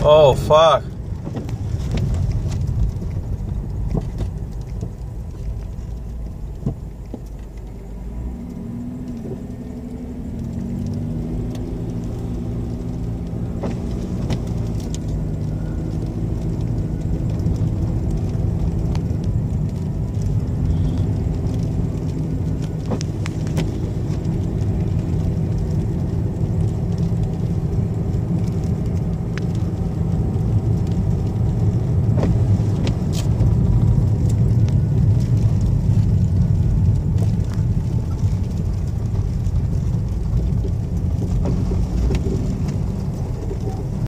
Oh, fuck.